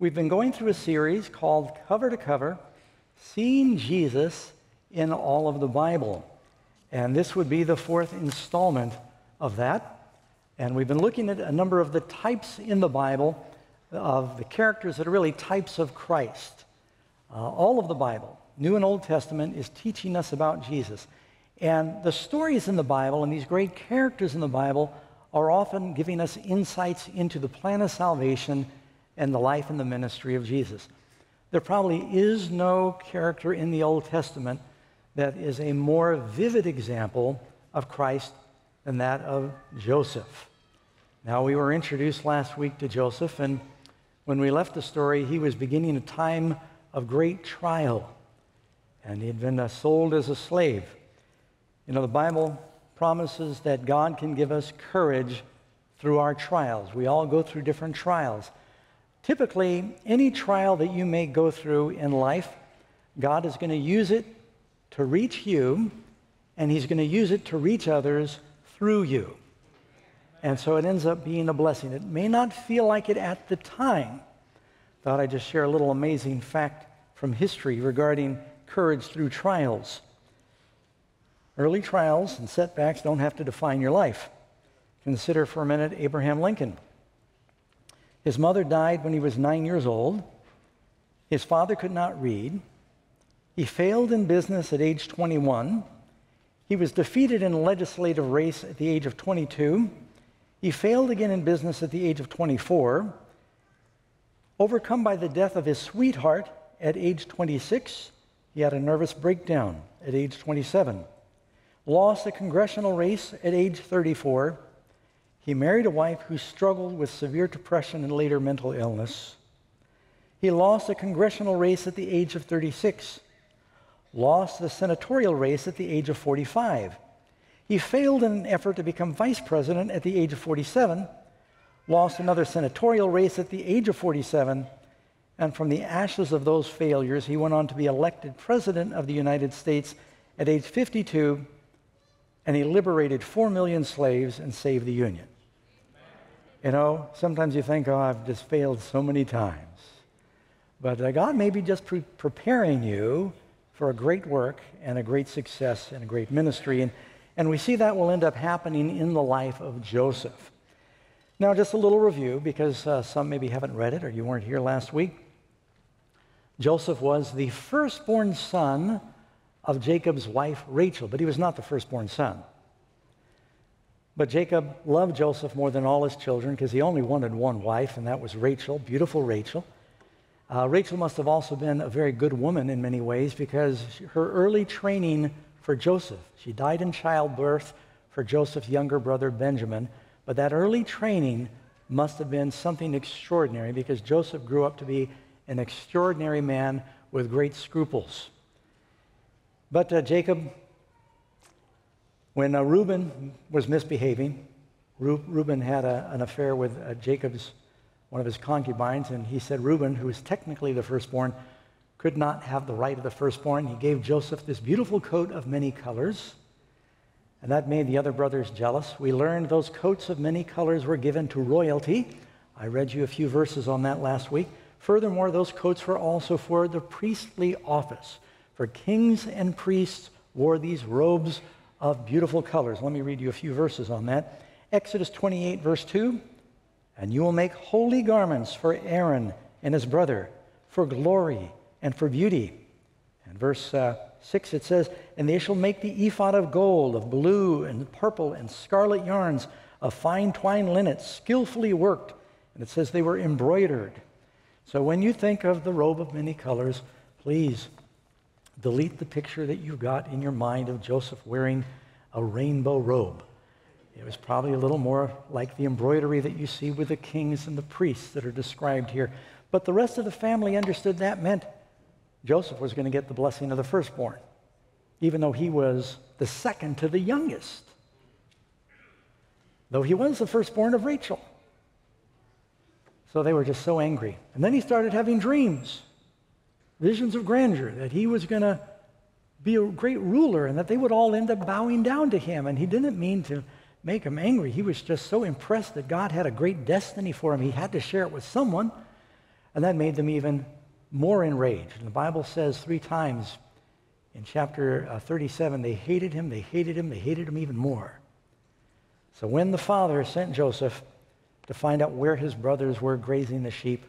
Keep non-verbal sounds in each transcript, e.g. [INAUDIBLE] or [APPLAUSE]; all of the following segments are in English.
We've been going through a series called Cover to Cover Seeing Jesus in All of the Bible. And this would be the fourth installment of that. And we've been looking at a number of the types in the Bible of the characters that are really types of Christ. Uh, all of the Bible, New and Old Testament, is teaching us about Jesus. And the stories in the Bible and these great characters in the Bible are often giving us insights into the plan of salvation and the life and the ministry of Jesus. There probably is no character in the Old Testament that is a more vivid example of Christ than that of Joseph. Now, we were introduced last week to Joseph, and when we left the story, he was beginning a time of great trial, and he had been sold as a slave. You know, the Bible promises that God can give us courage through our trials. We all go through different trials. Typically, any trial that you may go through in life, God is going to use it to reach you, and He's going to use it to reach others through you. And so it ends up being a blessing. It may not feel like it at the time. Thought I'd just share a little amazing fact from history regarding courage through trials. Early trials and setbacks don't have to define your life. Consider for a minute Abraham Lincoln. His mother died when he was nine years old. His father could not read. He failed in business at age 21. He was defeated in a legislative race at the age of 22. He failed again in business at the age of 24. Overcome by the death of his sweetheart at age 26, he had a nervous breakdown at age 27 lost a congressional race at age 34. He married a wife who struggled with severe depression and later mental illness. He lost a congressional race at the age of 36, lost the senatorial race at the age of 45. He failed in an effort to become vice president at the age of 47, lost another senatorial race at the age of 47, and from the ashes of those failures, he went on to be elected president of the United States at age 52 and he liberated four million slaves and saved the Union. You know, sometimes you think, oh, I've just failed so many times. But uh, God may be just pre- preparing you for a great work and a great success and a great ministry. And, and we see that will end up happening in the life of Joseph. Now, just a little review because uh, some maybe haven't read it or you weren't here last week. Joseph was the firstborn son of Jacob's wife Rachel, but he was not the firstborn son. But Jacob loved Joseph more than all his children because he only wanted one wife, and that was Rachel, beautiful Rachel. Uh, Rachel must have also been a very good woman in many ways because her early training for Joseph, she died in childbirth for Joseph's younger brother Benjamin, but that early training must have been something extraordinary because Joseph grew up to be an extraordinary man with great scruples. But uh, Jacob, when uh, Reuben was misbehaving, Ru- Reuben had a, an affair with uh, Jacob's, one of his concubines, and he said Reuben, who was technically the firstborn, could not have the right of the firstborn. He gave Joseph this beautiful coat of many colors, and that made the other brothers jealous. We learned those coats of many colors were given to royalty. I read you a few verses on that last week. Furthermore, those coats were also for the priestly office. For kings and priests wore these robes of beautiful colors. Let me read you a few verses on that. Exodus 28, verse 2 And you will make holy garments for Aaron and his brother, for glory and for beauty. And verse uh, 6 it says, And they shall make the ephod of gold, of blue and purple and scarlet yarns, of fine twined linen, skillfully worked. And it says they were embroidered. So when you think of the robe of many colors, please delete the picture that you've got in your mind of Joseph wearing a rainbow robe. It was probably a little more like the embroidery that you see with the kings and the priests that are described here. But the rest of the family understood that meant Joseph was going to get the blessing of the firstborn, even though he was the second to the youngest, though he was the firstborn of Rachel. So they were just so angry. And then he started having dreams visions of grandeur, that he was going to be a great ruler and that they would all end up bowing down to him. And he didn't mean to make him angry. He was just so impressed that God had a great destiny for him. He had to share it with someone. And that made them even more enraged. And the Bible says three times in chapter uh, 37 they hated him, they hated him, they hated him even more. So when the father sent Joseph to find out where his brothers were grazing the sheep,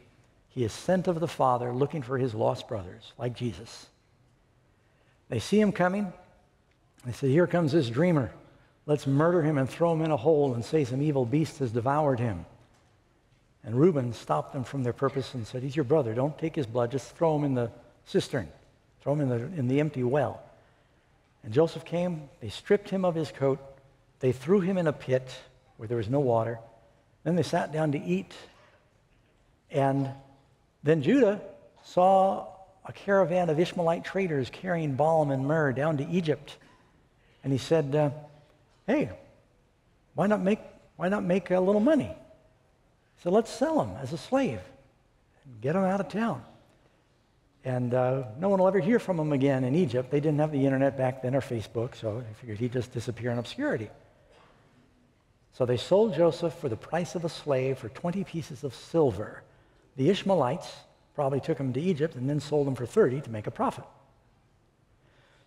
he is sent of the father looking for his lost brothers, like Jesus. They see him coming. They say, Here comes this dreamer. Let's murder him and throw him in a hole and say some evil beast has devoured him. And Reuben stopped them from their purpose and said, He's your brother. Don't take his blood. Just throw him in the cistern, throw him in the, in the empty well. And Joseph came. They stripped him of his coat. They threw him in a pit where there was no water. Then they sat down to eat. And then Judah saw a caravan of Ishmaelite traders carrying balm and myrrh down to Egypt. And he said, uh, Hey, why not make, why not make a little money? So let's sell him as a slave and get him out of town. And uh, no one will ever hear from him again in Egypt. They didn't have the internet back then or Facebook, so they figured he'd just disappear in obscurity. So they sold Joseph for the price of a slave for 20 pieces of silver. The Ishmaelites probably took them to Egypt and then sold them for 30 to make a profit.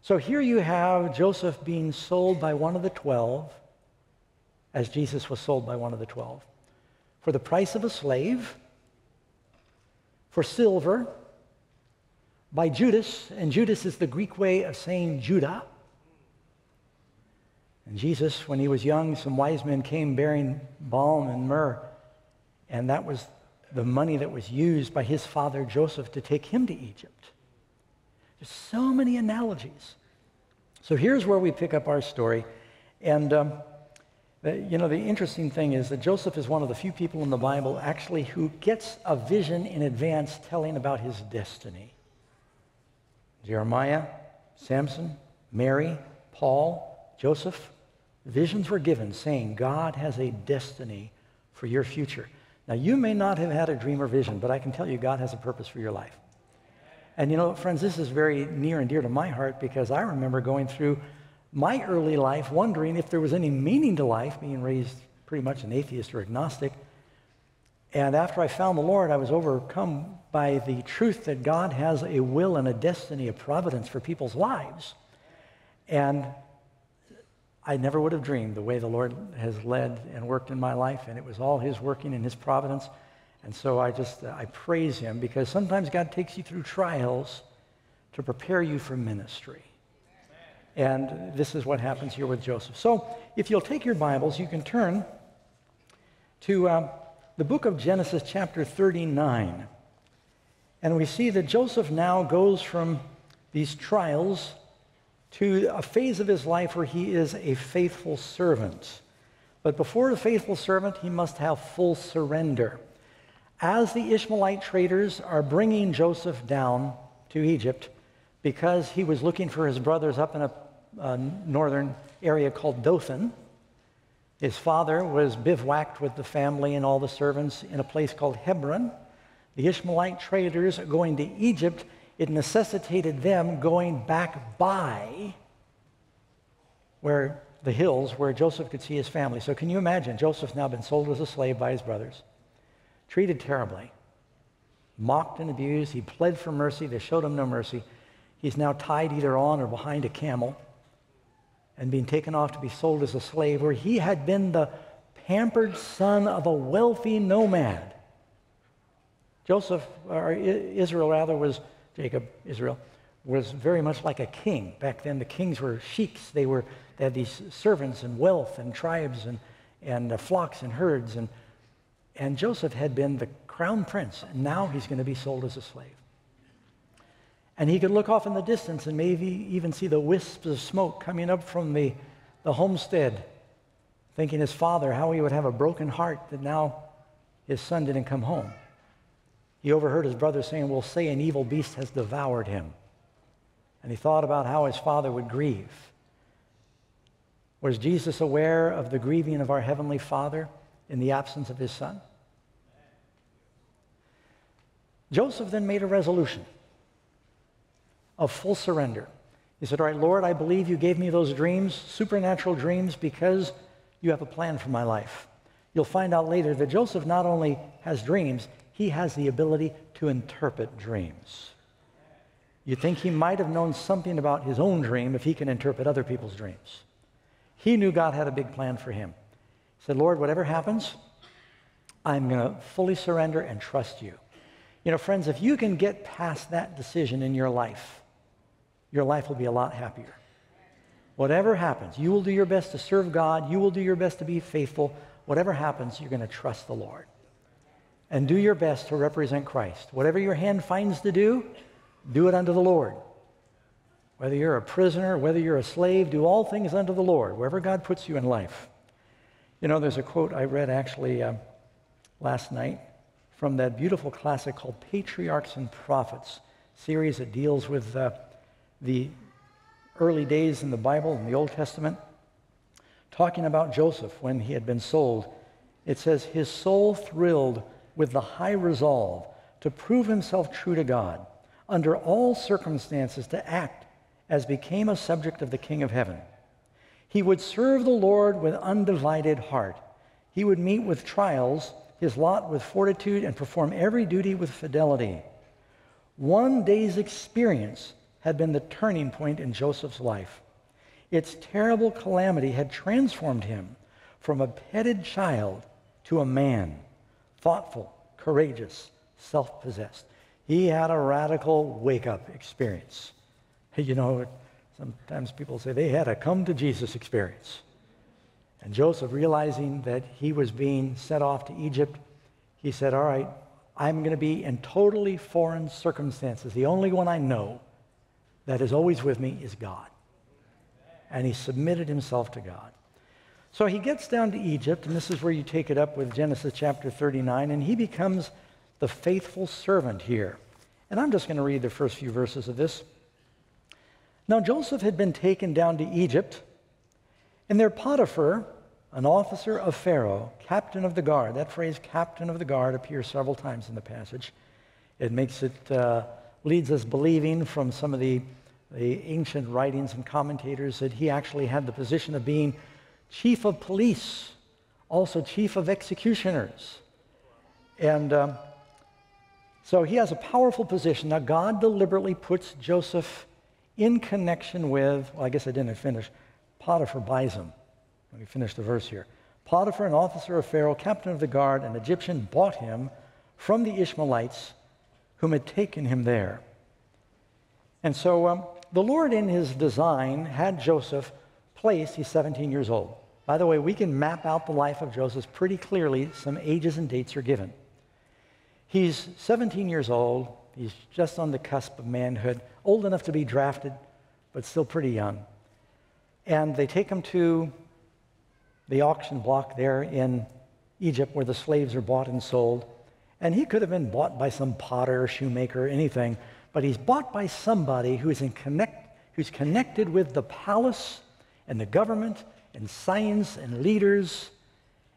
So here you have Joseph being sold by one of the 12, as Jesus was sold by one of the 12, for the price of a slave, for silver, by Judas, and Judas is the Greek way of saying Judah. And Jesus, when he was young, some wise men came bearing balm and myrrh, and that was the money that was used by his father Joseph to take him to Egypt. There's so many analogies. So here's where we pick up our story. And, um, you know, the interesting thing is that Joseph is one of the few people in the Bible actually who gets a vision in advance telling about his destiny. Jeremiah, Samson, Mary, Paul, Joseph, visions were given saying, God has a destiny for your future. Now, you may not have had a dream or vision, but I can tell you God has a purpose for your life. And you know, friends, this is very near and dear to my heart because I remember going through my early life wondering if there was any meaning to life, being raised pretty much an atheist or agnostic. And after I found the Lord, I was overcome by the truth that God has a will and a destiny, a providence for people's lives. And I never would have dreamed the way the Lord has led and worked in my life, and it was all His working and His providence. And so I just, I praise him because sometimes God takes you through trials to prepare you for ministry. And this is what happens here with Joseph. So if you'll take your Bibles, you can turn to uh, the book of Genesis, chapter 39. And we see that Joseph now goes from these trials to a phase of his life where he is a faithful servant. But before a faithful servant, he must have full surrender as the Ishmaelite traders are bringing Joseph down to Egypt because he was looking for his brothers up in a, a northern area called Dothan, his father was bivouacked with the family and all the servants in a place called Hebron. The Ishmaelite traders are going to Egypt, it necessitated them going back by where the hills where Joseph could see his family. So can you imagine? Joseph's now been sold as a slave by his brothers treated terribly, mocked and abused. He pled for mercy. They showed him no mercy. He's now tied either on or behind a camel and being taken off to be sold as a slave, where he had been the pampered son of a wealthy nomad. Joseph, or Israel rather, was, Jacob, Israel, was very much like a king. Back then, the kings were sheiks. They, were, they had these servants and wealth and tribes and, and uh, flocks and herds. And and Joseph had been the crown prince, and now he's going to be sold as a slave. And he could look off in the distance and maybe even see the wisps of smoke coming up from the, the homestead, thinking his father, how he would have a broken heart that now his son didn't come home. He overheard his brother saying, We'll say an evil beast has devoured him. And he thought about how his father would grieve. Was Jesus aware of the grieving of our Heavenly Father? in the absence of his son. Joseph then made a resolution of full surrender. He said, All right, Lord, I believe you gave me those dreams, supernatural dreams, because you have a plan for my life. You'll find out later that Joseph not only has dreams, he has the ability to interpret dreams. You think he might have known something about his own dream if he can interpret other people's dreams. He knew God had a big plan for him. He said, Lord, whatever happens, I'm going to fully surrender and trust you. You know, friends, if you can get past that decision in your life, your life will be a lot happier. Whatever happens, you will do your best to serve God. You will do your best to be faithful. Whatever happens, you're going to trust the Lord. And do your best to represent Christ. Whatever your hand finds to do, do it unto the Lord. Whether you're a prisoner, whether you're a slave, do all things unto the Lord, wherever God puts you in life. You know, there's a quote I read actually uh, last night from that beautiful classic called Patriarchs and Prophets, series that deals with uh, the early days in the Bible, in the Old Testament, talking about Joseph when he had been sold. It says, His soul thrilled with the high resolve to prove himself true to God, under all circumstances to act as became a subject of the King of Heaven. He would serve the Lord with undivided heart. He would meet with trials, his lot with fortitude, and perform every duty with fidelity. One day's experience had been the turning point in Joseph's life. Its terrible calamity had transformed him from a petted child to a man, thoughtful, courageous, self possessed. He had a radical wake up experience. You know, sometimes people say they had a come to Jesus experience. And Joseph, realizing that he was being sent off to Egypt, he said, All right, I'm going to be in totally foreign circumstances. The only one I know that is always with me is God. And he submitted himself to God. So he gets down to Egypt, and this is where you take it up with Genesis chapter 39, and he becomes the faithful servant here. And I'm just going to read the first few verses of this. Now Joseph had been taken down to Egypt, and there Potiphar, an officer of Pharaoh, captain of the guard, that phrase captain of the guard appears several times in the passage. It makes it. Uh, leads us believing from some of the, the ancient writings and commentators that he actually had the position of being chief of police, also chief of executioners. And um, so he has a powerful position. Now, God deliberately puts Joseph in connection with, well, I guess I didn't finish. Potiphar buys him. Let me finish the verse here. Potiphar, an officer of Pharaoh, captain of the guard, an Egyptian, bought him from the Ishmaelites whom had taken him there. And so um, the Lord, in his design, had Joseph placed, he's 17 years old. By the way, we can map out the life of Joseph pretty clearly. Some ages and dates are given. He's 17 years old. He's just on the cusp of manhood, old enough to be drafted, but still pretty young. And they take him to the auction block there in Egypt where the slaves are bought and sold. And he could have been bought by some potter, shoemaker, anything, but he's bought by somebody who's, in connect, who's connected with the palace and the government and science and leaders.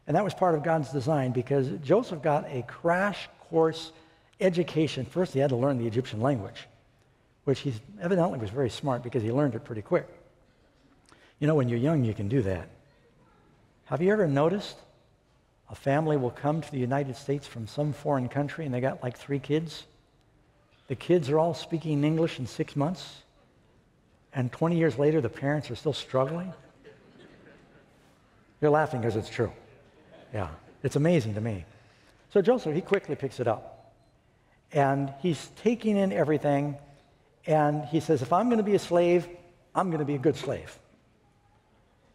And that was part of God's design because Joseph got a crash course education. First, he had to learn the Egyptian language, which he evidently was very smart because he learned it pretty quick. You know, when you're young, you can do that. Have you ever noticed a family will come to the United States from some foreign country and they got like three kids. The kids are all speaking English in six months, and 20 years later, the parents are still struggling. You're laughing because it's true. Yeah, it's amazing to me. So Joseph, he quickly picks it up. And he's taking in everything, and he says, If I'm going to be a slave, I'm going to be a good slave.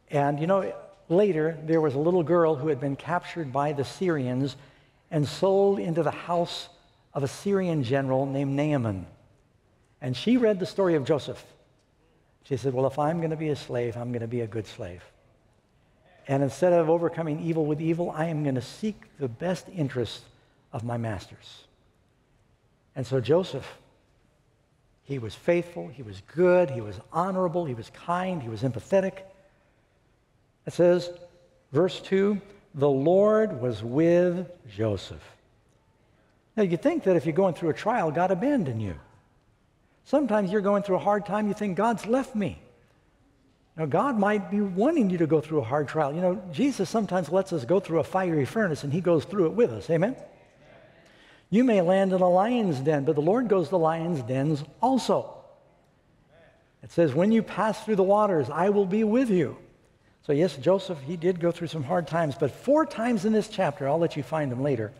And you know, Later, there was a little girl who had been captured by the Syrians and sold into the house of a Syrian general named Naaman. And she read the story of Joseph. She said, Well, if I'm going to be a slave, I'm going to be a good slave. And instead of overcoming evil with evil, I am going to seek the best interest of my masters. And so Joseph, he was faithful, he was good, he was honorable, he was kind, he was empathetic. It says, verse 2 the Lord was with Joseph. Now, you think that if you're going through a trial, God abandoned you. Sometimes you're going through a hard time, you think, God's left me. Now, God might be wanting you to go through a hard trial. You know, Jesus sometimes lets us go through a fiery furnace and he goes through it with us. Amen? You may land in a lion's den, but the Lord goes to lions' dens also. It says, When you pass through the waters, I will be with you. So, yes, Joseph, he did go through some hard times, but four times in this chapter, I'll let you find them later,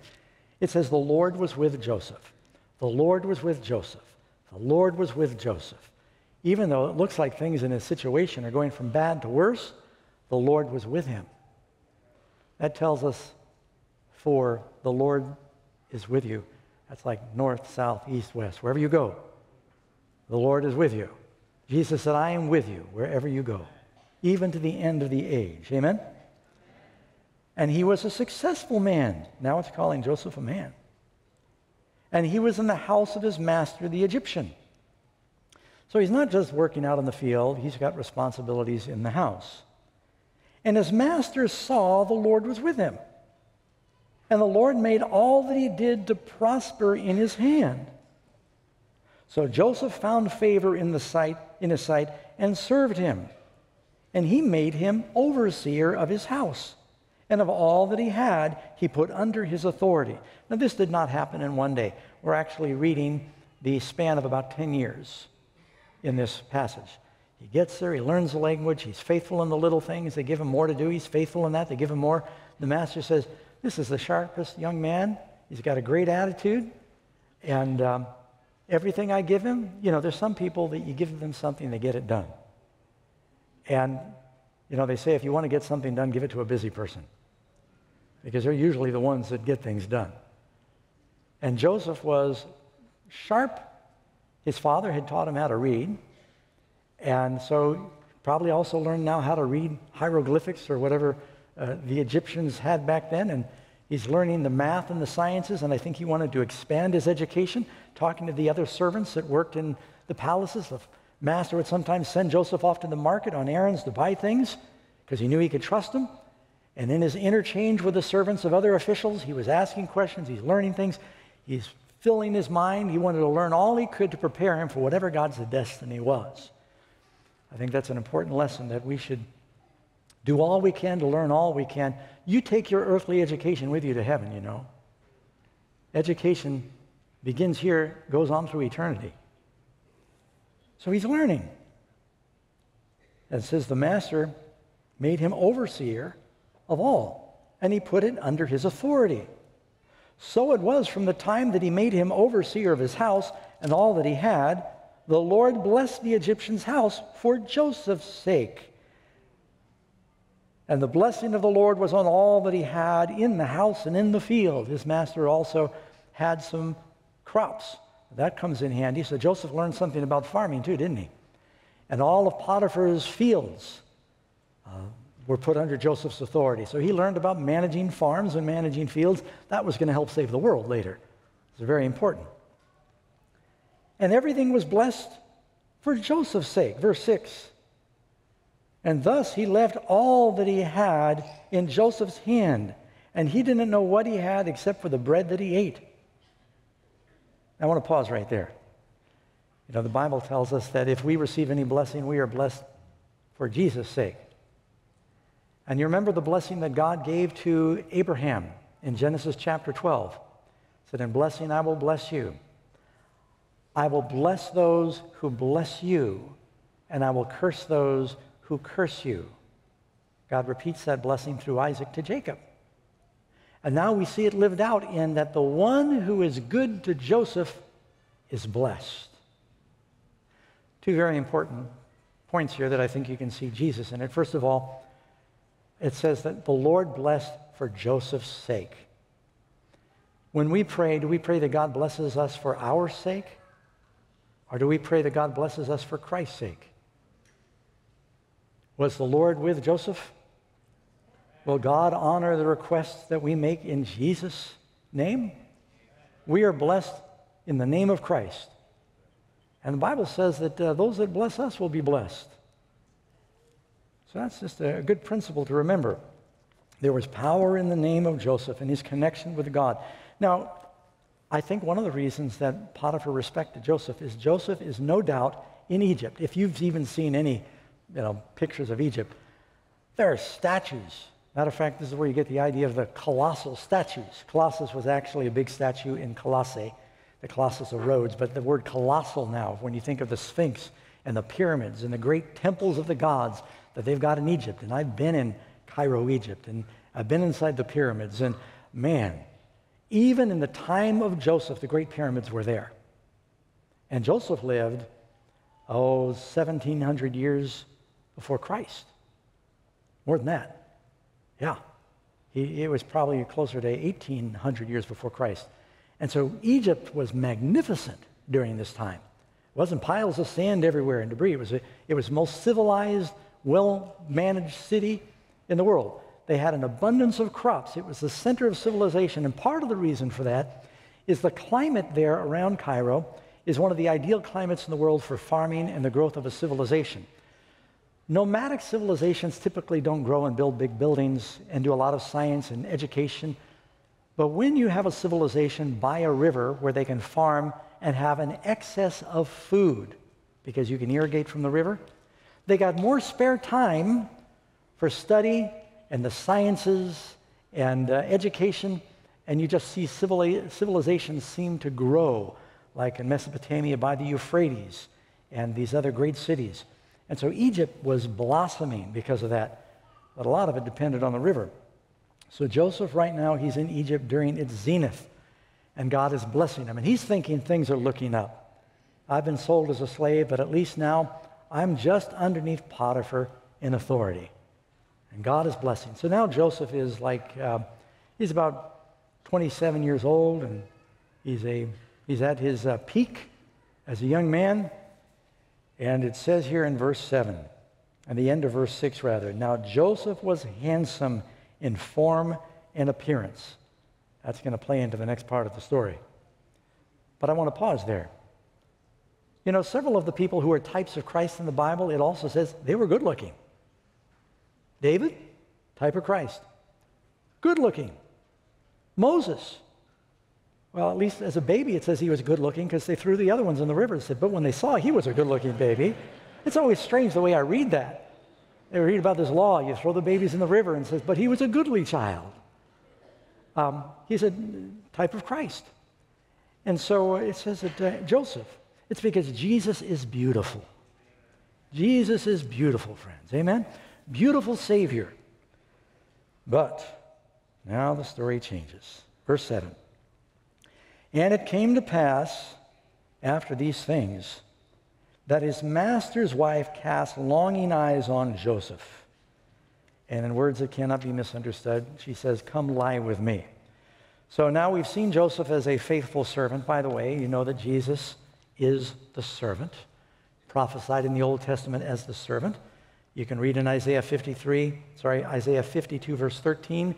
it says, The Lord was with Joseph. The Lord was with Joseph. The Lord was with Joseph. Even though it looks like things in his situation are going from bad to worse, the Lord was with him. That tells us, for the Lord is with you. That's like north, south, east, west. Wherever you go, the Lord is with you. Jesus said, I am with you wherever you go, even to the end of the age. Amen? And he was a successful man. Now it's calling Joseph a man. And he was in the house of his master, the Egyptian. So he's not just working out in the field, he's got responsibilities in the house. And his master saw the Lord was with him. And the Lord made all that he did to prosper in his hand. So Joseph found favor in the sight in his sight and served him. And he made him overseer of his house. And of all that he had, he put under his authority. Now, this did not happen in one day. We're actually reading the span of about 10 years in this passage. He gets there, he learns the language, he's faithful in the little things. They give him more to do, he's faithful in that. They give him more. The master says, This is the sharpest young man. He's got a great attitude. And um, everything I give him, you know, there's some people that you give them something, they get it done. And, you know, they say if you want to get something done, give it to a busy person. Because they're usually the ones that get things done. And Joseph was sharp his father had taught him how to read, and so probably also learned now how to read hieroglyphics or whatever uh, the Egyptians had back then. And he's learning the math and the sciences, and I think he wanted to expand his education, talking to the other servants that worked in the palaces. The master would sometimes send Joseph off to the market on errands to buy things because he knew he could trust them. And in his interchange with the servants of other officials, he was asking questions, he's learning things, he's filling his mind. He wanted to learn all he could to prepare him for whatever God's destiny was. I think that's an important lesson that we should do all we can to learn all we can. You take your earthly education with you to heaven, you know. Education begins here, goes on through eternity. So he's learning. And says the master made him overseer of all, and he put it under his authority. So it was from the time that he made him overseer of his house and all that he had, the Lord blessed the Egyptian's house for Joseph's sake. And the blessing of the Lord was on all that he had in the house and in the field. His master also had some crops. That comes in handy. So Joseph learned something about farming too, didn't he? And all of Potiphar's fields uh, were put under Joseph's authority. So he learned about managing farms and managing fields. That was going to help save the world later. It's very important. And everything was blessed for Joseph's sake. Verse 6. And thus he left all that he had in Joseph's hand, and he didn't know what he had except for the bread that he ate. I want to pause right there. You know, the Bible tells us that if we receive any blessing, we are blessed for Jesus' sake. And you remember the blessing that God gave to Abraham in Genesis chapter 12. It said, In blessing I will bless you. I will bless those who bless you, and I will curse those who curse you. God repeats that blessing through Isaac to Jacob. And now we see it lived out in that the one who is good to Joseph is blessed. Two very important points here that I think you can see Jesus in it. First of all, it says that the Lord blessed for Joseph's sake. When we pray, do we pray that God blesses us for our sake? Or do we pray that God blesses us for Christ's sake? Was the Lord with Joseph? Will God honor the requests that we make in Jesus' name? We are blessed in the name of Christ. And the Bible says that uh, those that bless us will be blessed. So that's just a good principle to remember. There was power in the name of Joseph and his connection with God. Now, I think one of the reasons that Potiphar respected Joseph is Joseph is no doubt in Egypt. If you've even seen any you know, pictures of Egypt, there are statues Matter of fact, this is where you get the idea of the colossal statues. Colossus was actually a big statue in Colossae, the Colossus of Rhodes, but the word colossal now, when you think of the Sphinx and the pyramids and the great temples of the gods that they've got in Egypt, and I've been in Cairo, Egypt, and I've been inside the pyramids, and man, even in the time of Joseph, the great pyramids were there. And Joseph lived, oh, 1700 years before Christ. More than that. Yeah. He, it was probably closer to 1800 years before Christ. And so Egypt was magnificent during this time. It wasn't piles of sand everywhere and debris. It was, a, it was the most civilized, well managed city in the world. They had an abundance of crops. It was the center of civilization. And part of the reason for that is the climate there around Cairo is one of the ideal climates in the world for farming and the growth of a civilization. Nomadic civilizations typically don't grow and build big buildings and do a lot of science and education. But when you have a civilization by a river where they can farm and have an excess of food, because you can irrigate from the river, they got more spare time for study and the sciences and uh, education, and you just see civilizations seem to grow like in Mesopotamia by the Euphrates and these other great cities. And so Egypt was blossoming because of that, but a lot of it depended on the river. So Joseph, right now, he's in Egypt during its zenith, and God is blessing him. And he's thinking things are looking up. I've been sold as a slave, but at least now I'm just underneath Potiphar in authority. And God is blessing. So now Joseph is like, uh, he's about 27 years old, and he's a He's at his uh, peak as a young man. And it says here in verse 7, and the end of verse 6 rather, now Joseph was handsome in form and appearance. That's going to play into the next part of the story. But I want to pause there. You know, several of the people who are types of Christ in the Bible, it also says they were good looking. David, type of Christ. Good looking. Moses, well, at least as a baby, it says he was good looking because they threw the other ones in the river. Said, but when they saw he was a good looking baby, it's always strange the way I read that. They read about this law you throw the babies in the river and says, but he was a goodly child. Um, he's a type of Christ. And so it says that uh, Joseph, it's because Jesus is beautiful. Jesus is beautiful, friends. Amen? Beautiful Savior. But now the story changes. Verse 7. And it came to pass after these things that his master's wife cast longing eyes on Joseph. And in words that cannot be misunderstood, she says, Come lie with me. So now we've seen Joseph as a faithful servant. By the way, you know that Jesus is the servant, prophesied in the Old Testament as the servant. You can read in Isaiah 53, sorry, Isaiah 52, verse 13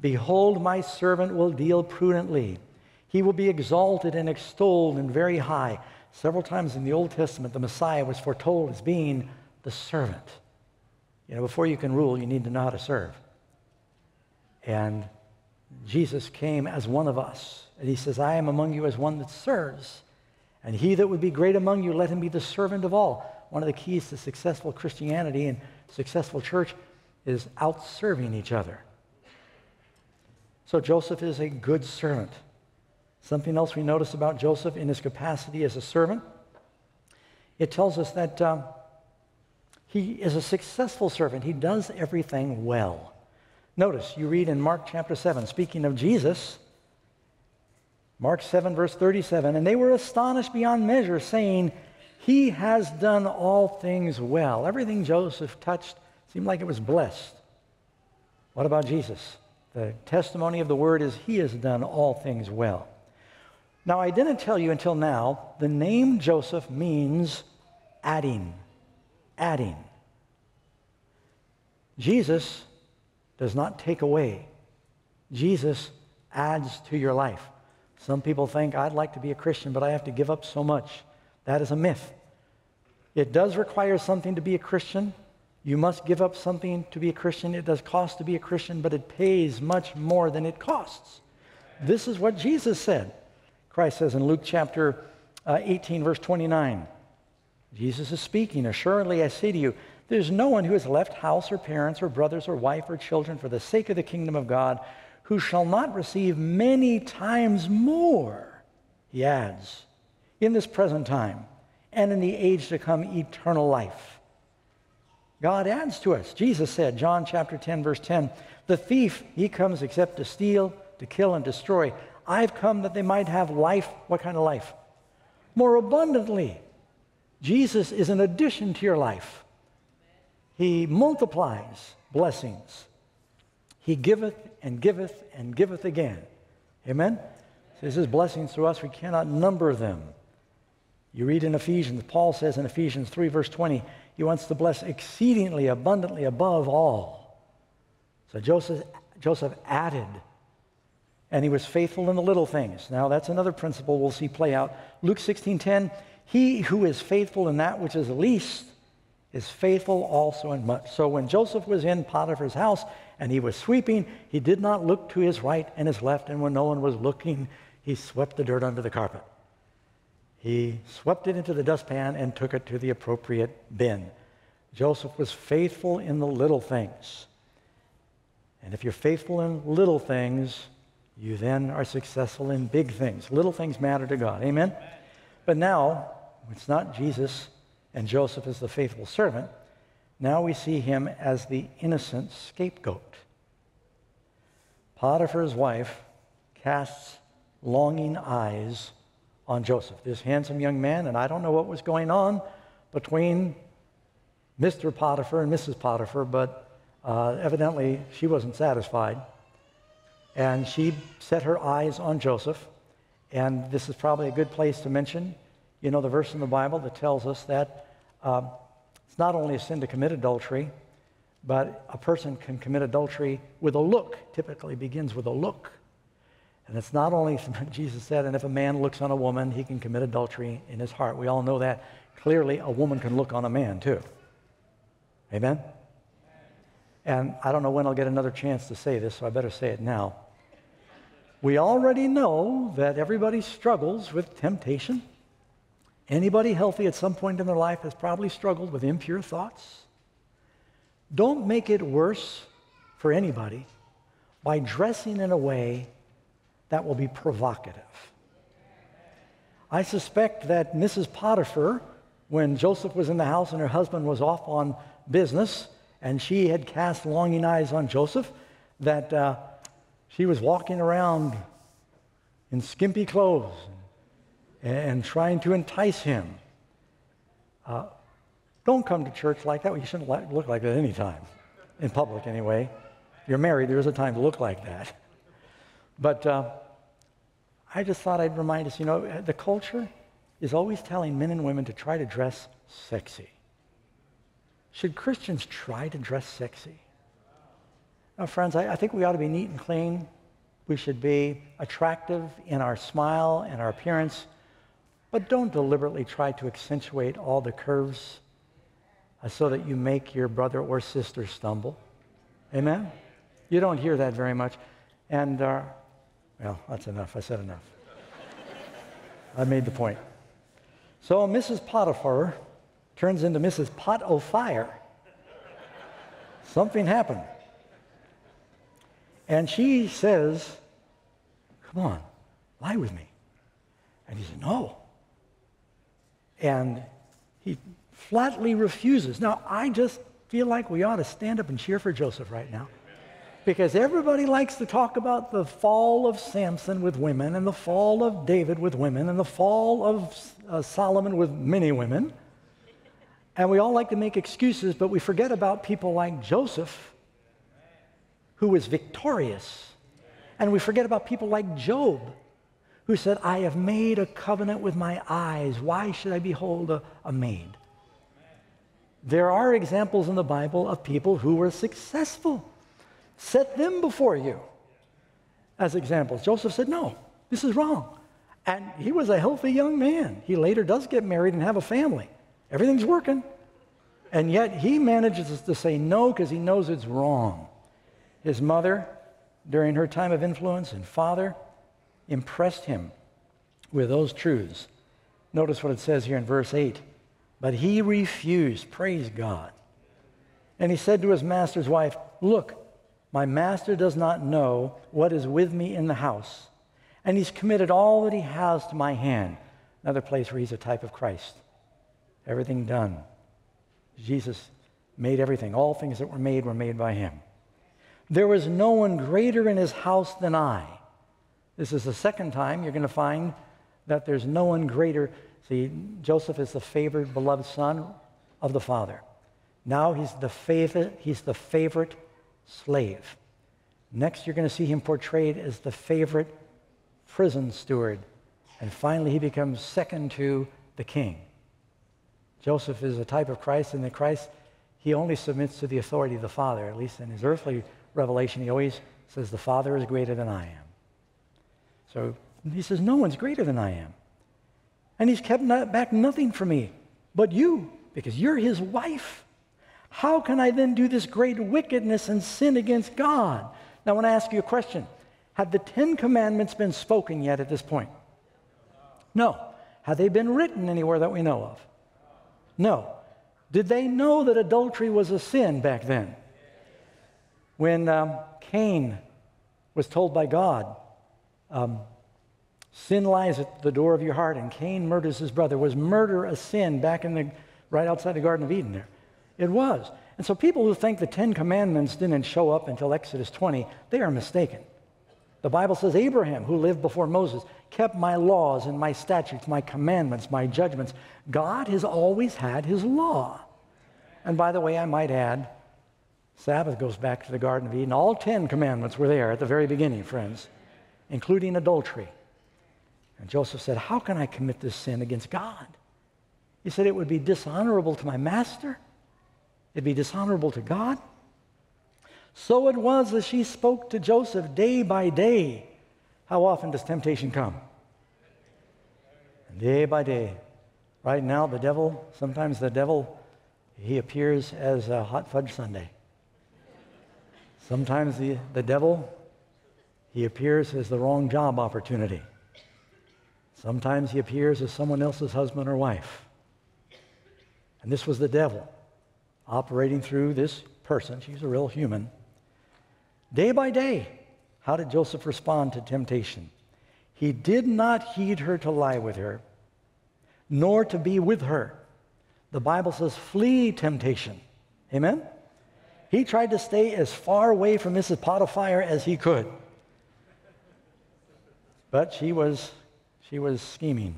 Behold, my servant will deal prudently. He will be exalted and extolled and very high. Several times in the Old Testament, the Messiah was foretold as being the servant. You know, before you can rule, you need to know how to serve. And Jesus came as one of us. And he says, I am among you as one that serves. And he that would be great among you, let him be the servant of all. One of the keys to successful Christianity and successful church is outserving each other. So Joseph is a good servant. Something else we notice about Joseph in his capacity as a servant, it tells us that um, he is a successful servant. He does everything well. Notice, you read in Mark chapter 7, speaking of Jesus, Mark 7, verse 37, and they were astonished beyond measure, saying, He has done all things well. Everything Joseph touched seemed like it was blessed. What about Jesus? The testimony of the word is, He has done all things well. Now, I didn't tell you until now, the name Joseph means adding. Adding. Jesus does not take away, Jesus adds to your life. Some people think, I'd like to be a Christian, but I have to give up so much. That is a myth. It does require something to be a Christian. You must give up something to be a Christian. It does cost to be a Christian, but it pays much more than it costs. This is what Jesus said. Christ says in Luke chapter uh, 18, verse 29, Jesus is speaking, Assuredly I say to you, There's no one who has left house or parents or brothers or wife or children for the sake of the kingdom of God who shall not receive many times more, he adds, in this present time and in the age to come eternal life. God adds to us. Jesus said, John chapter 10, verse 10, the thief, he comes except to steal, to kill, and destroy. I've come that they might have life. What kind of life? More abundantly. Jesus is an addition to your life. He multiplies blessings. He giveth and giveth and giveth again. Amen? This is blessings to us. We cannot number them. You read in Ephesians, Paul says in Ephesians 3, verse 20, he wants to bless exceedingly abundantly above all. So Joseph, Joseph added, and he was faithful in the little things. Now, that's another principle we'll see play out. Luke 16, 10, he who is faithful in that which is least is faithful also in much. So when Joseph was in Potiphar's house and he was sweeping, he did not look to his right and his left, and when no one was looking, he swept the dirt under the carpet. He swept it into the dustpan and took it to the appropriate bin. Joseph was faithful in the little things. And if you're faithful in little things, you then are successful in big things. Little things matter to God. Amen? But now, it's not Jesus and Joseph as the faithful servant. Now we see him as the innocent scapegoat. Potiphar's wife casts longing eyes on Joseph, this handsome young man, and I don't know what was going on between Mr. Potiphar and Mrs. Potiphar, but uh, evidently she wasn't satisfied. And she set her eyes on Joseph, and this is probably a good place to mention. You know the verse in the Bible that tells us that uh, it's not only a sin to commit adultery, but a person can commit adultery with a look, typically begins with a look. And it's not only, [LAUGHS] Jesus said, and if a man looks on a woman, he can commit adultery in his heart. We all know that. Clearly, a woman can look on a man too. Amen? And I don't know when I'll get another chance to say this, so I better say it now. We already know that everybody struggles with temptation. Anybody healthy at some point in their life has probably struggled with impure thoughts. Don't make it worse for anybody by dressing in a way that will be provocative. I suspect that Mrs. Potiphar, when Joseph was in the house and her husband was off on business, and she had cast longing eyes on Joseph, that uh, she was walking around in skimpy clothes and, trying to entice him. Uh, don't come to church like that. Well, you shouldn't look like that any time, in public anyway. You're married, there is a time to look like that. But uh, I just thought I'd remind us you know, the culture is always telling men and women to try to dress sexy. Should Christians try to dress sexy? Now, friends, I, I think we ought to be neat and clean. We should be attractive in our smile and our appearance, but don't deliberately try to accentuate all the curves uh, so that you make your brother or sister stumble. Amen? You don't hear that very much. And uh, well, that's enough. I said enough. I made the point. So Mrs. Potiphar turns into Mrs. Pot o' Fire. Something happened. And she says, Come on, lie with me. And he said, No. And he flatly refuses. Now, I just feel like we ought to stand up and cheer for Joseph right now because everybody likes to talk about the fall of Samson with women and the fall of David with women and the fall of uh, Solomon with many women. And we all like to make excuses, but we forget about people like Joseph, who was victorious. And we forget about people like Job, who said, I have made a covenant with my eyes. Why should I behold a, a maid? There are examples in the Bible of people who were successful Set them before you as examples. Joseph said, No, this is wrong. And he was a healthy young man. He later does get married and have a family. Everything's working. And yet he manages to say no because he knows it's wrong. His mother, during her time of influence, and father impressed him with those truths. Notice what it says here in verse 8. But he refused, praise God. And he said to his master's wife, Look, my master does not know what is with me in the house, and he's committed all that he has to my hand. Another place where he's a type of Christ. Everything done. Jesus made everything. All things that were made were made by him. There was no one greater in his house than I. This is the second time you're going to find that there's no one greater. See, Joseph is the favored, beloved son of the Father. Now he's the favorite, he's the favorite slave. Next, you're going to see him portrayed as the favorite prison steward. And finally, he becomes second to the king. Joseph is a type of Christ, and the Christ, he only submits to the authority of the Father. At least in his earthly revelation, he always says, The Father is greater than I am. So he says, No one's greater than I am. And he's kept back nothing from me but you, because you're his wife. How can I then do this great wickedness and sin against God? Now, I want to ask you a question. Had the Ten Commandments been spoken yet at this point? No. Had they been written anywhere that we know of? No. Did they know that adultery was a sin back then? When um, Cain was told by God, um, sin lies at the door of your heart, and Cain murders his brother. Was murder a sin back in the right outside the Garden of Eden there? It was. And so people who think the Ten Commandments didn't show up until Exodus 20, they are mistaken. The Bible says Abraham, who lived before Moses, kept my laws and my statutes, my commandments, my judgments. God has always had his law. And by the way, I might add, Sabbath goes back to the Garden of Eden. All ten commandments were there at the very beginning, friends, including adultery. And Joseph said, How can I commit this sin against God? He said, It would be dishonorable to my master, it'd be dishonorable to God. So it was as she spoke to Joseph day by day. How often does temptation come? Day by day. Right now, the devil, sometimes the devil, he appears as a hot fudge sundae. Sometimes the, the devil, he appears as the wrong job opportunity. Sometimes he appears as someone else's husband or wife. And this was the devil operating through this person. She's a real human. Day by day, how did Joseph respond to temptation? He did not heed her to lie with her, nor to be with her. The Bible says, flee temptation. Amen? He tried to stay as far away from Mrs. Potiphar as he could. But she was, she was scheming.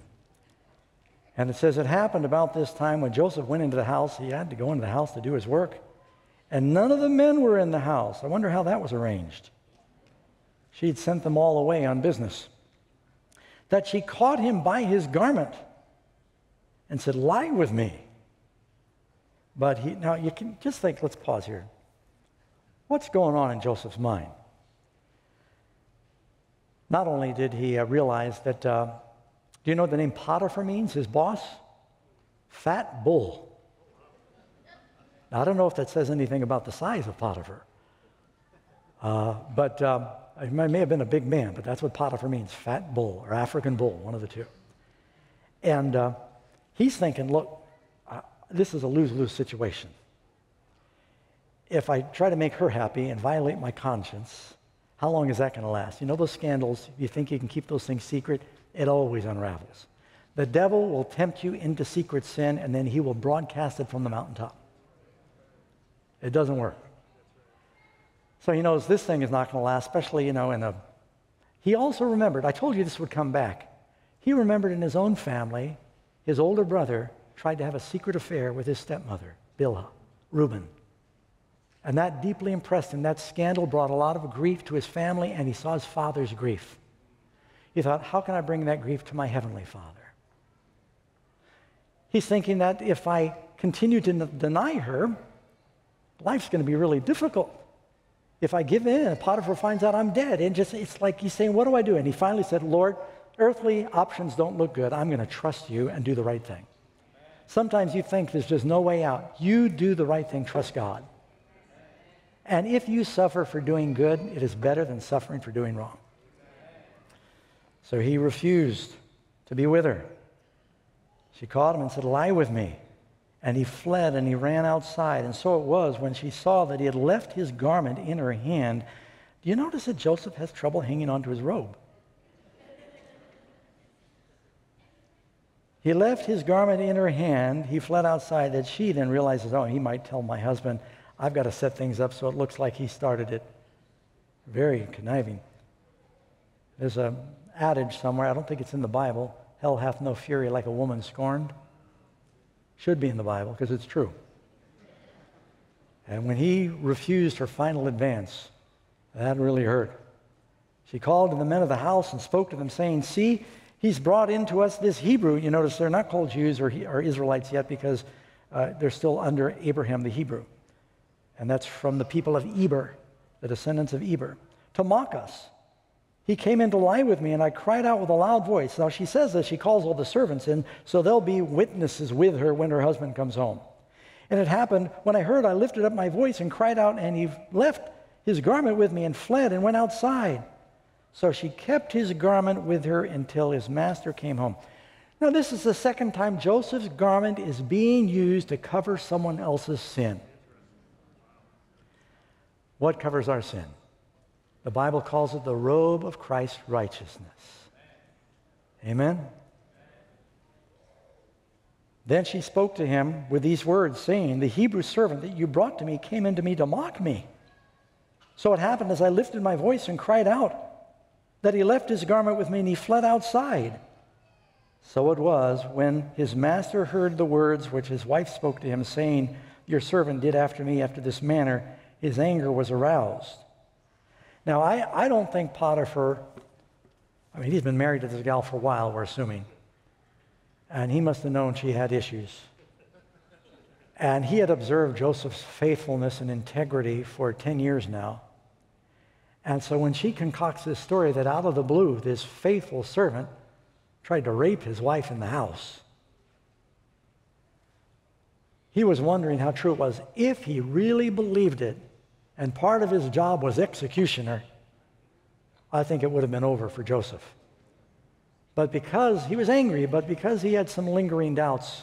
And it says it happened about this time when Joseph went into the house. He had to go into the house to do his work. And none of the men were in the house. I wonder how that was arranged. She'd sent them all away on business. That she caught him by his garment and said, Lie with me. But he, now you can just think, let's pause here. What's going on in Joseph's mind? Not only did he uh, realize that, uh, do you know what the name Potiphar means, his boss? Fat bull. Now, I don't know if that says anything about the size of Potiphar, uh, but um, he may have been a big man, but that's what Potiphar means fat bull or African bull, one of the two. And uh, he's thinking, look, uh, this is a lose lose situation. If I try to make her happy and violate my conscience, how long is that going to last? You know those scandals, you think you can keep those things secret? It always unravels. The devil will tempt you into secret sin, and then he will broadcast it from the mountaintop. It doesn't work. So he knows this thing is not going to last, especially, you know, in a. He also remembered, I told you this would come back. He remembered in his own family, his older brother tried to have a secret affair with his stepmother, Bilhah, Reuben. And that deeply impressed him. That scandal brought a lot of grief to his family, and he saw his father's grief. He thought, how can I bring that grief to my heavenly father? He's thinking that if I continue to n- deny her, life's going to be really difficult. If I give in and Potiphar finds out I'm dead, and just it's like he's saying, What do I do? And he finally said, Lord, earthly options don't look good. I'm going to trust you and do the right thing. Sometimes you think there's just no way out. You do the right thing, trust God. And if you suffer for doing good, it is better than suffering for doing wrong. So he refused to be with her. She called him and said, Lie with me. And he fled and he ran outside. And so it was when she saw that he had left his garment in her hand. Do you notice that Joseph has trouble hanging onto his robe? He left his garment in her hand. He fled outside. That she then realizes, oh, he might tell my husband, I've got to set things up so it looks like he started it. Very conniving. There's a adage somewhere, I don't think it's in the Bible hell hath no fury like a woman scorned. Should be in the Bible because it's true. And when he refused her final advance, that really hurt. She called to the men of the house and spoke to them, saying, See, he's brought into us this Hebrew. You notice they're not called Jews or, or Israelites yet because uh, they're still under Abraham the Hebrew. And that's from the people of Eber, the descendants of Eber, to mock us. He came in to lie with me, and I cried out with a loud voice. Now, she says that she calls all the servants in, so they'll be witnesses with her when her husband comes home. And it happened when I heard, I lifted up my voice and cried out, and he left his garment with me and fled and went outside. So she kept his garment with her until his master came home. Now, this is the second time Joseph's garment is being used to cover someone else's sin. What covers our sin? The Bible calls it the robe of Christ's righteousness. Amen? Then she spoke to him with these words, saying, The Hebrew servant that you brought to me came into me to mock me. So it happened as I lifted my voice and cried out that he left his garment with me and he fled outside. So it was when his master heard the words which his wife spoke to him, saying, Your servant did after me after this manner, his anger was aroused. Now, I, I don't think Potiphar, I mean, he's been married to this gal for a while, we're assuming. And he must have known she had issues. And he had observed Joseph's faithfulness and integrity for 10 years now. And so when she concocts this story that out of the blue, this faithful servant tried to rape his wife in the house, he was wondering how true it was. If he really believed it, and part of his job was executioner, I think it would have been over for Joseph. But because he was angry, but because he had some lingering doubts,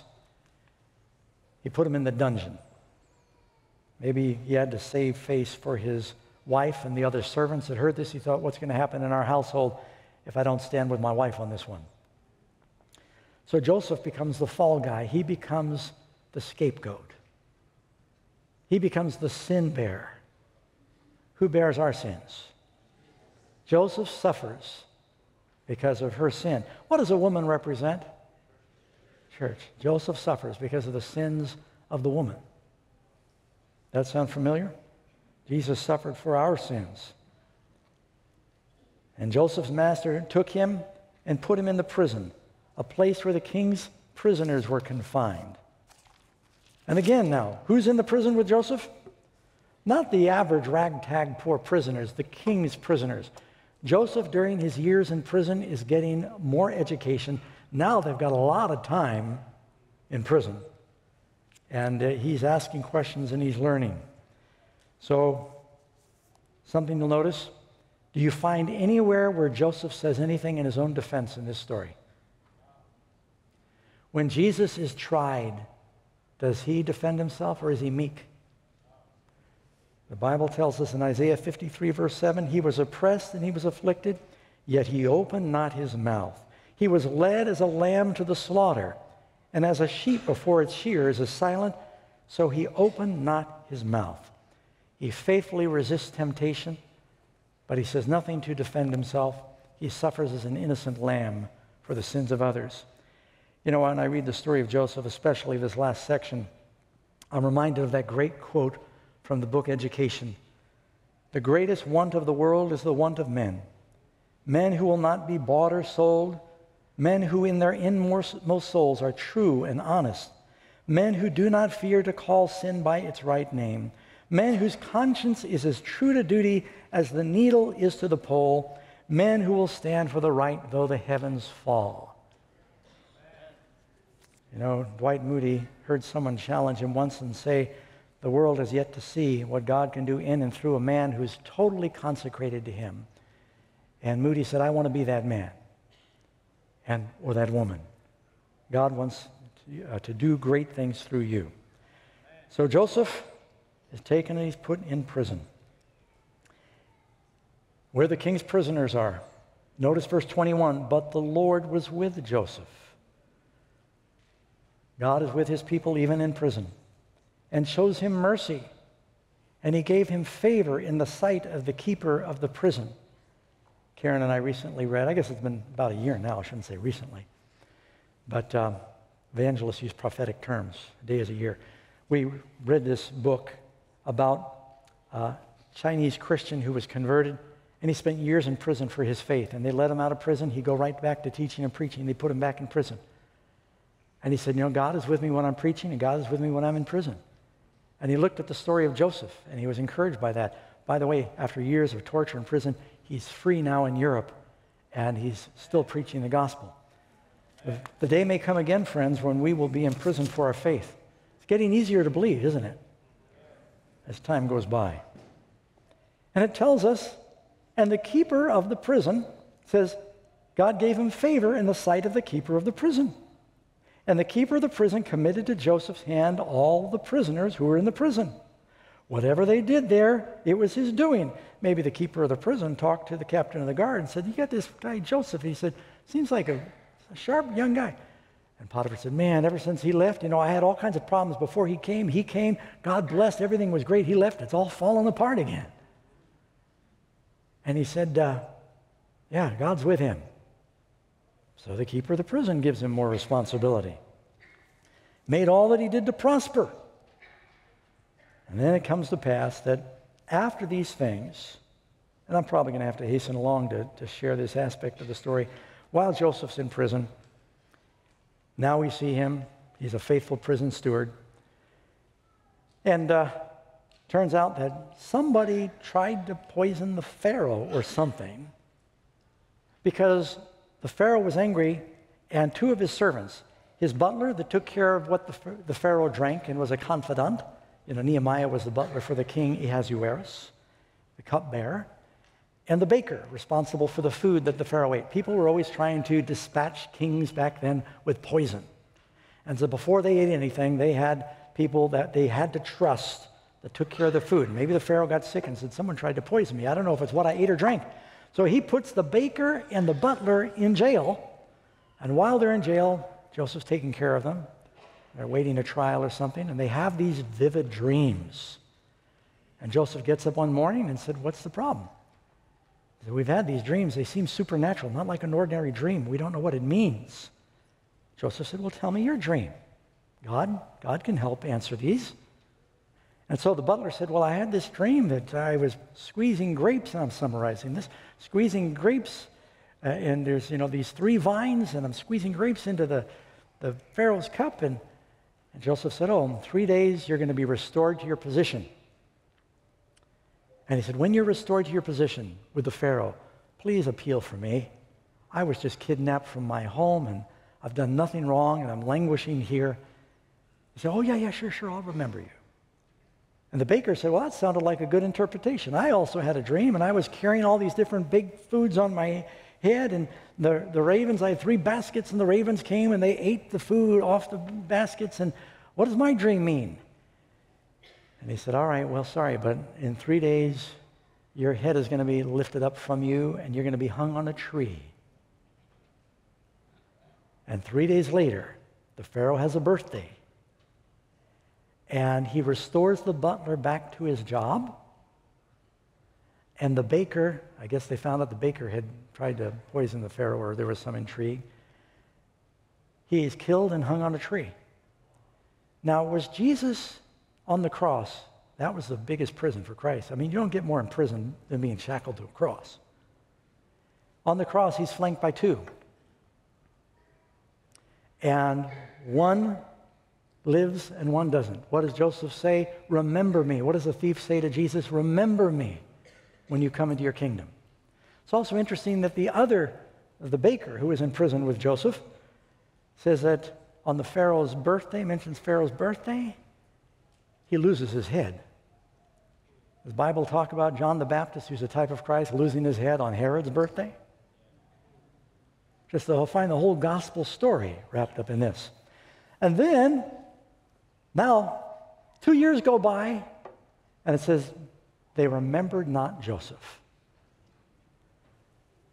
he put him in the dungeon. Maybe he had to save face for his wife and the other servants that heard this. He thought, what's going to happen in our household if I don't stand with my wife on this one? So Joseph becomes the fall guy. He becomes the scapegoat. He becomes the sin bearer. Who bears our sins? Joseph suffers because of her sin. What does a woman represent? Church. Joseph suffers because of the sins of the woman. That sound familiar? Jesus suffered for our sins. And Joseph's master took him and put him in the prison, a place where the king's prisoners were confined. And again, now, who's in the prison with Joseph? Not the average ragtag poor prisoners, the king's prisoners. Joseph, during his years in prison, is getting more education. Now they've got a lot of time in prison. And uh, he's asking questions and he's learning. So, something you'll notice do you find anywhere where Joseph says anything in his own defense in this story? When Jesus is tried, does he defend himself or is he meek? The Bible tells us in Isaiah 53, verse 7, he was oppressed and he was afflicted, yet he opened not his mouth. He was led as a lamb to the slaughter, and as a sheep before its shears is silent, so he opened not his mouth. He faithfully resists temptation, but he says nothing to defend himself. He suffers as an innocent lamb for the sins of others. You know, when I read the story of Joseph, especially this last section, I'm reminded of that great quote from the book Education. The greatest want of the world is the want of men. Men who will not be bought or sold, men who in their inmost souls are true and honest, men who do not fear to call sin by its right name, men whose conscience is as true to duty as the needle is to the pole, men who will stand for the right though the heavens fall. You know, Dwight Moody heard someone challenge him once and say, the world has yet to see what God can do in and through a man who's totally consecrated to Him. And Moody said, I want to be that man and or that woman. God wants uh, to do great things through you. So Joseph is taken and he's put in prison. Where the king's prisoners are. Notice verse 21 But the Lord was with Joseph. God is with his people even in prison and shows him mercy. And he gave him favor in the sight of the keeper of the prison. Karen and I recently read, I guess it's been about a year now, I shouldn't say recently, but um, evangelists use prophetic terms. A day is a year. We read this book about a Chinese Christian who was converted, and he spent years in prison for his faith. And they let him out of prison. He'd go right back to teaching and preaching. They put him back in prison. And he said, You know, God is with me when I'm preaching, and God is with me when I'm in prison. And he looked at the story of Joseph, and he was encouraged by that. By the way, after years of torture in prison, he's free now in Europe, and he's still preaching the gospel. The day may come again, friends, when we will be in prison for our faith. It's getting easier to believe, isn't it? As time goes by. And it tells us, and the keeper of the prison says, God gave him favor in the sight of the keeper of the prison. And the keeper of the prison committed to Joseph's hand all the prisoners who were in the prison. Whatever they did there, it was his doing. Maybe the keeper of the prison talked to the captain of the guard and said, You got this guy Joseph. He said, Seems like a, a sharp young guy. And Potiphar said, Man, ever since he left, you know, I had all kinds of problems before he came. He came, God blessed, everything was great. He left, it's all fallen apart again. And he said, uh, Yeah, God's with him. So the keeper of the prison gives him more responsibility. Made all that he did to prosper. And then it comes to pass that after these things, and I'm probably going to have to hasten along to, to share this aspect of the story, while Joseph's in prison, now we see him. He's a faithful prison steward. And uh, turns out that somebody tried to poison the Pharaoh or something because the Pharaoh was angry, and two of his servants, his butler that took care of what the, the Pharaoh drank and was a confidant, you know, Nehemiah was the butler for the king Ahasuerus, the cupbearer, and the baker responsible for the food that the Pharaoh ate. People were always trying to dispatch kings back then with poison. And so before they ate anything, they had people that they had to trust that took care of the food. Maybe the Pharaoh got sick and said, Someone tried to poison me. I don't know if it's what I ate or drank. So he puts the baker and the butler in jail. And while they're in jail, Joseph's taking care of them. They're waiting a trial or something, and they have these vivid dreams. And Joseph gets up one morning and said, What's the problem? Said, We've had these dreams. They seem supernatural, not like an ordinary dream. We don't know what it means. Joseph said, Well, tell me your dream. God, God can help answer these. And so the butler said, Well, I had this dream that I was squeezing grapes, and I'm summarizing this, squeezing grapes, uh, and there's, you know, these three vines, and I'm squeezing grapes into the, the Pharaoh's cup. And, and Joseph said, Oh, in three days you're going to be restored to your position. And he said, When you're restored to your position with the Pharaoh, please appeal for me. I was just kidnapped from my home, and I've done nothing wrong, and I'm languishing here. He said, Oh, yeah, yeah, sure, sure, I'll remember you. And the baker said, Well, that sounded like a good interpretation. I also had a dream, and I was carrying all these different big foods on my head, and the, the ravens, I had three baskets, and the ravens came and they ate the food off the baskets. And what does my dream mean? And he said, All right, well, sorry, but in three days, your head is going to be lifted up from you, and you're going to be hung on a tree. And three days later, the Pharaoh has a birthday and he restores the butler back to his job. And the baker, I guess they found out the baker had tried to poison the Pharaoh or there was some intrigue. He is killed and hung on a tree. Now, was Jesus on the cross? That was the biggest prison for Christ. I mean, you don't get more in prison than being shackled to a cross. On the cross, he's flanked by two. And one lives and one doesn't. What does Joseph say? Remember me. What does the thief say to Jesus? Remember me when you come into your kingdom. It's also interesting that the other, the baker who was in prison with Joseph, says that on the Pharaoh's birthday, mentions Pharaoh's birthday, he loses his head. Does the Bible talk about John the Baptist, who's a type of Christ, losing his head on Herod's birthday? Just to find the whole gospel story wrapped up in this. And then, now, two years go by, and it says, they remembered not Joseph.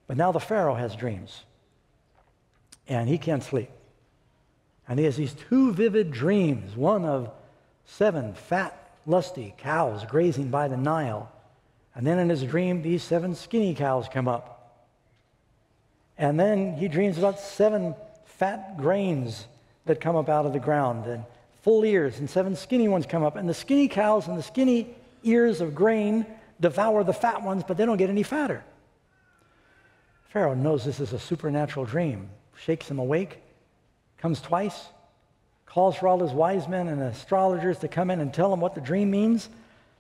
But now the Pharaoh has dreams, and he can't sleep. And he has these two vivid dreams one of seven fat, lusty cows grazing by the Nile. And then in his dream, these seven skinny cows come up. And then he dreams about seven fat grains that come up out of the ground, and full ears, and seven skinny ones come up. And the skinny cows and the skinny ears of grain devour the fat ones, but they don't get any fatter. Pharaoh knows this is a supernatural dream, shakes him awake, comes twice, calls for all his wise men and astrologers to come in and tell him what the dream means.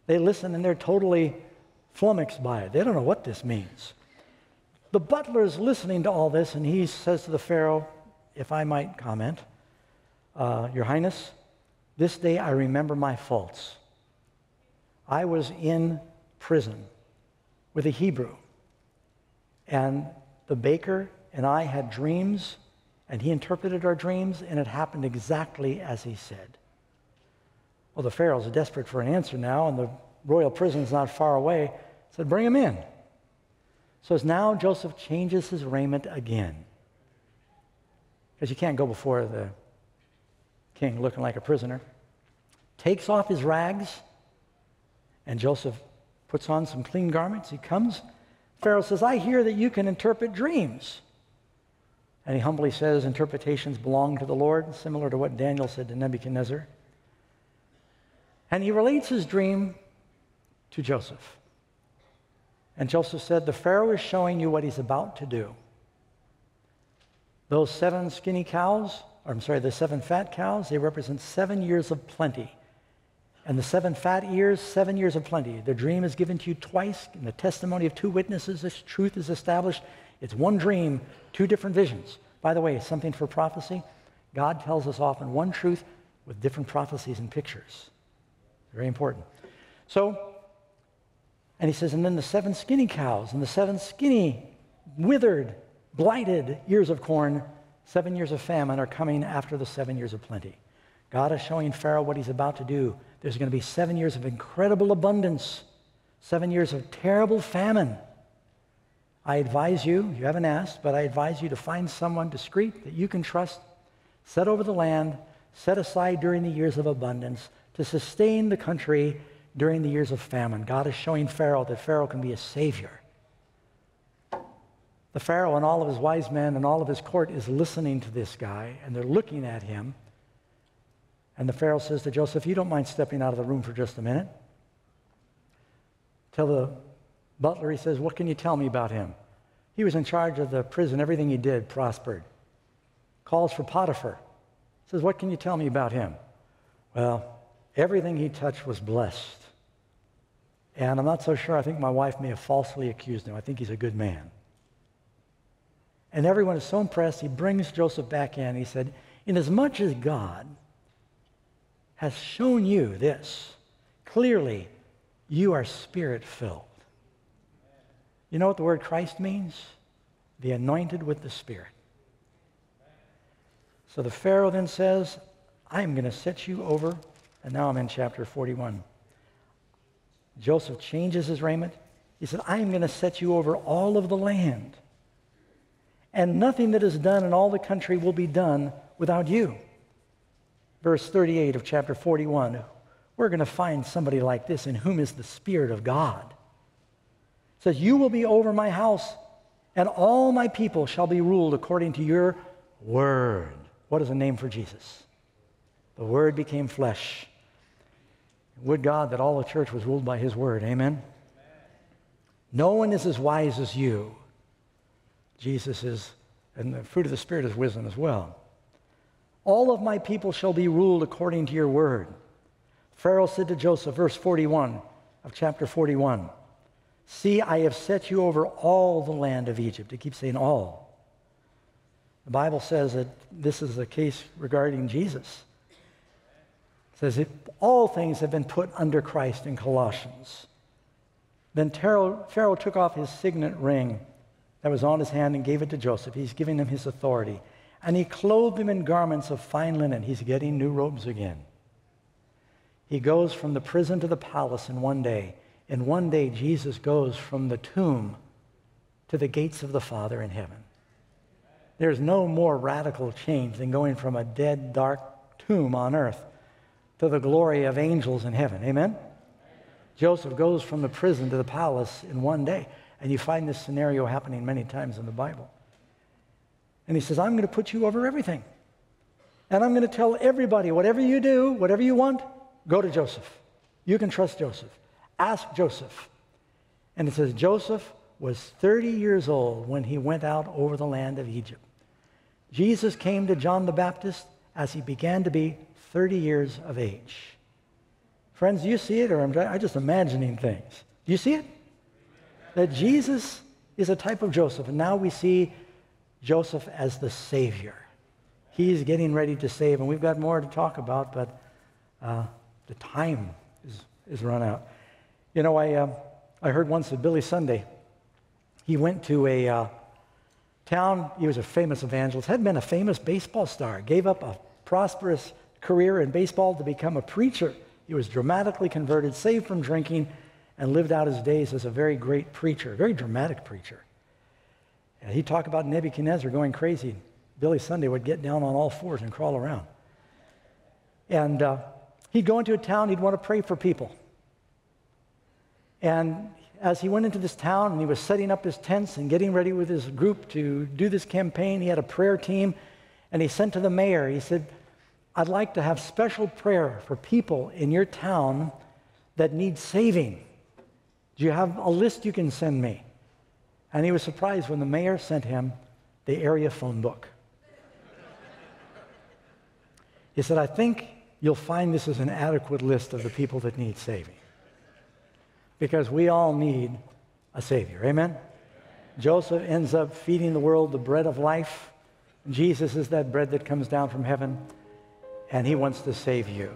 They listen and they're totally flummoxed by it. They don't know what this means. The butler is listening to all this and he says to the Pharaoh, if I might comment, uh, Your Highness, this day I remember my faults. I was in prison with a Hebrew, and the baker and I had dreams and he interpreted our dreams, and it happened exactly as he said. Well, the Pharaoh's desperate for an answer now, and the royal prison's not far away. He said, Bring him in. So as now Joseph changes his raiment again. Because you can't go before the king looking like a prisoner. Takes off his rags, and Joseph puts on some clean garments. He comes. Pharaoh says, I hear that you can interpret dreams. And he humbly says interpretations belong to the Lord, similar to what Daniel said to Nebuchadnezzar. And he relates his dream to Joseph. And Joseph said, The Pharaoh is showing you what he's about to do. Those seven skinny cows, I'm sorry, the seven fat cows, they represent seven years of plenty. And the seven fat years, seven years of plenty. The dream is given to you twice. In the testimony of two witnesses, this truth is established. It's one dream, two different visions. By the way, something for prophecy. God tells us often one truth with different prophecies and pictures. Very important. So, and he says, and then the seven skinny cows and the seven skinny, withered, blighted ears of corn, seven years of famine are coming after the seven years of plenty. God is showing Pharaoh what he's about to do. There's going to be seven years of incredible abundance, seven years of terrible famine. I advise you, you haven't asked, but I advise you to find someone discreet that you can trust, set over the land, set aside during the years of abundance to sustain the country during the years of famine. God is showing Pharaoh that Pharaoh can be a savior. The Pharaoh and all of his wise men and all of his court is listening to this guy, and they're looking at him. And the Pharaoh says to Joseph, You don't mind stepping out of the room for just a minute? Tell the Butler, he says, What can you tell me about him? He was in charge of the prison. Everything he did prospered. Calls for Potiphar. Says, What can you tell me about him? Well, everything he touched was blessed. And I'm not so sure. I think my wife may have falsely accused him. I think he's a good man. And everyone is so impressed, he brings Joseph back in. He said, Inasmuch as God has shown you this, clearly you are spirit filled. You know what the word Christ means? The anointed with the Spirit. So the Pharaoh then says, I'm going to set you over. And now I'm in chapter 41. Joseph changes his raiment. He said, I am going to set you over all of the land. And nothing that is done in all the country will be done without you. Verse 38 of chapter 41. We're going to find somebody like this in whom is the Spirit of God says, You will be over my house, and all my people shall be ruled according to your word. What is a name for Jesus? The word became flesh. Would God that all the church was ruled by his word. Amen? Amen. No one is as wise as you. Jesus is, and the fruit of the Spirit is wisdom as well. All of my people shall be ruled according to your word. Pharaoh said to Joseph, verse 41 of chapter 41. See, I have set you over all the land of Egypt. It keeps saying all. The Bible says that this is the case regarding Jesus. It says that all things have been put under Christ in Colossians. Then Pharaoh took off his signet ring that was on his hand and gave it to Joseph. He's giving him his authority. And he clothed him in garments of fine linen. He's getting new robes again. He goes from the prison to the palace in one day. In one day, Jesus goes from the tomb to the gates of the Father in heaven. There's no more radical change than going from a dead, dark tomb on earth to the glory of angels in heaven. Amen? Joseph goes from the prison to the palace in one day. And you find this scenario happening many times in the Bible. And he says, I'm going to put you over everything. And I'm going to tell everybody, whatever you do, whatever you want, go to Joseph. You can trust Joseph. Ask Joseph. And it says, Joseph was 30 years old when he went out over the land of Egypt. Jesus came to John the Baptist as he began to be 30 years of age. Friends, do you see it, or I'm, I just imagining things? Do you see it? That Jesus is a type of Joseph, and now we see Joseph as the Savior. He's getting ready to save, and we've got more to talk about, but uh, the time is, is run out. You know, I, uh, I heard once of Billy Sunday. He went to a uh, town, he was a famous evangelist, had been a famous baseball star, gave up a prosperous career in baseball to become a preacher. He was dramatically converted, saved from drinking, and lived out his days as a very great preacher, a very dramatic preacher. And he'd talk about Nebuchadnezzar going crazy. Billy Sunday would get down on all fours and crawl around. And uh, he'd go into a town, he'd want to pray for people. And as he went into this town and he was setting up his tents and getting ready with his group to do this campaign, he had a prayer team and he sent to the mayor, he said, I'd like to have special prayer for people in your town that need saving. Do you have a list you can send me? And he was surprised when the mayor sent him the area phone book. He said, I think you'll find this is an adequate list of the people that need saving. Because we all need a Savior. Amen? Joseph ends up feeding the world the bread of life. Jesus is that bread that comes down from heaven, and he wants to save you.